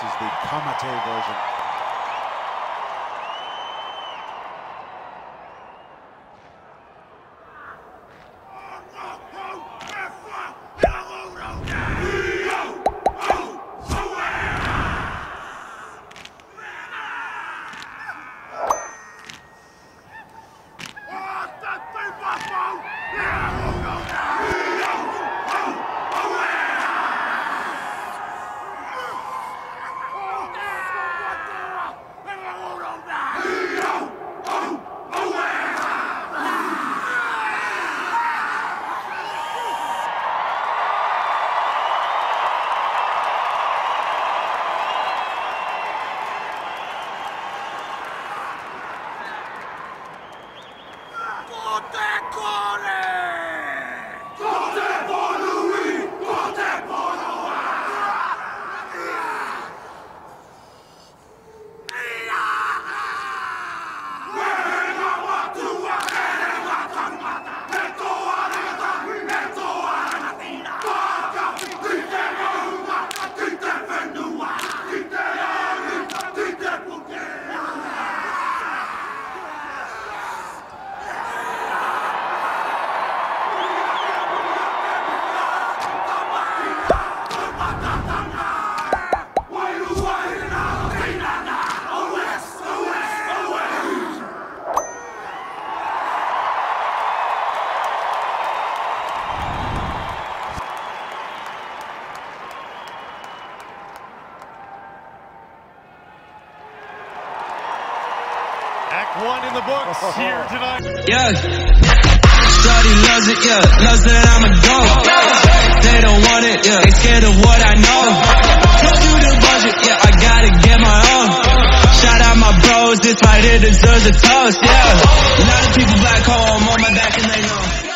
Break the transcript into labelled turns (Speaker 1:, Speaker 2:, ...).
Speaker 1: This is the Kamate version. Fuck!
Speaker 2: Act one in the books here tonight.
Speaker 3: Yeah. Shorty loves it, yeah. Loves that I'm a dog. They don't want it, yeah. They scared of what I know. Go through the budget, yeah. I gotta get my own. Shout out my bros, this right here deserves a toast, yeah. A lot of people back home on my back and they know.